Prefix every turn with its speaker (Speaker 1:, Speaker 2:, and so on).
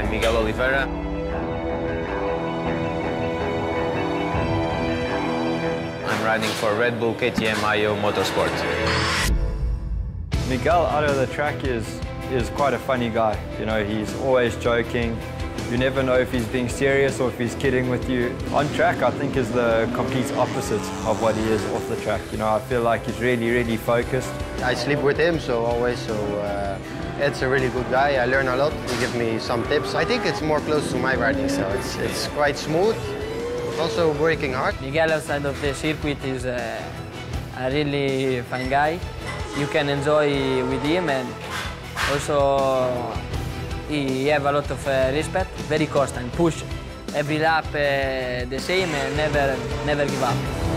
Speaker 1: I'm Miguel Oliveira. I'm riding for Red Bull KTM Ajo Motorsport.
Speaker 2: Miguel out of the track is, is quite a funny guy. You know, he's always joking. You never know if he's being serious or if he's kidding with you. On track, I think, is the complete opposite of what he is off the track. You know, I feel like he's really, really focused.
Speaker 3: I sleep with him, so always, so uh, it's a really good guy. I learn a lot. He gives me some tips. I think it's more close to my riding style. It's, it's quite smooth, also working hard.
Speaker 4: Miguel outside of the circuit is a, a really fine guy. You can enjoy with him and also he have a lot of uh, respect, very constant, push every lap uh, the same and never, never give up.